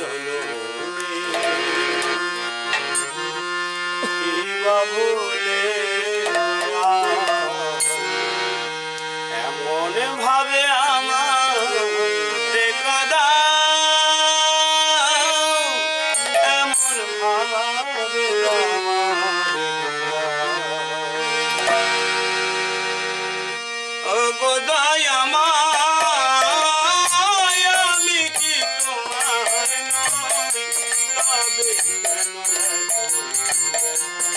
চলো ভুলে এমন ভাবে Thank you.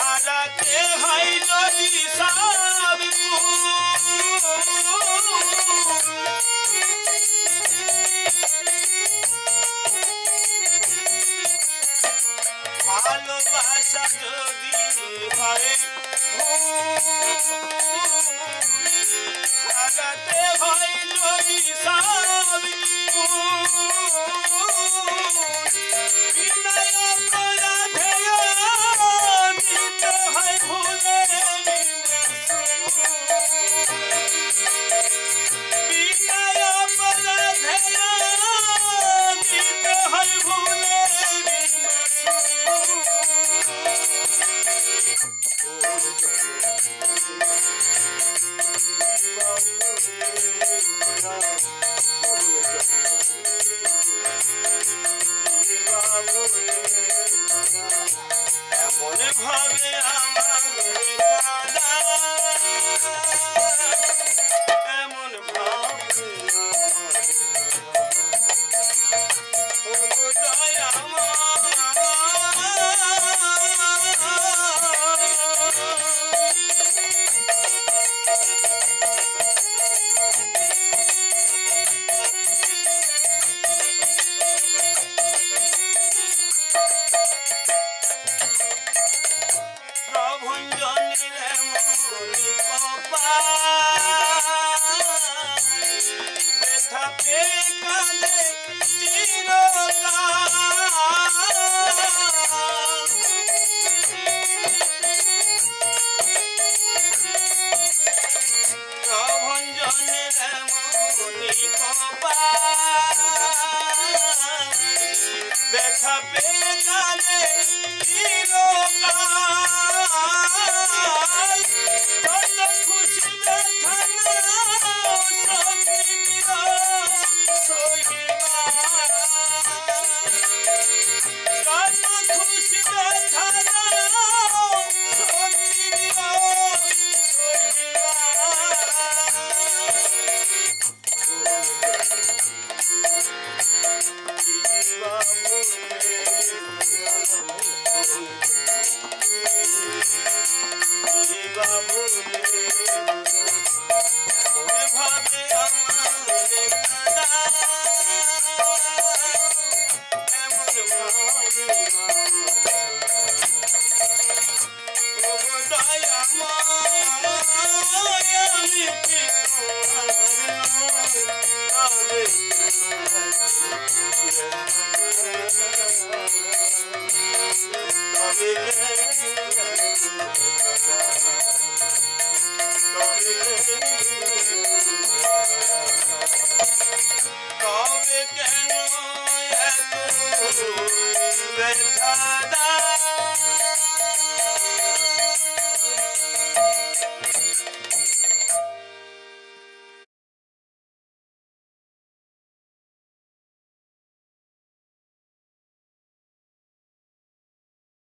হারাতে ভাই যদি সব ভালোবাসা যদি ভরে হারাতে ভাই I'm gonna have দেখা পেয়ে জানে চিরকাল